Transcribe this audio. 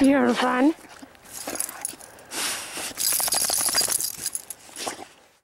You're fun.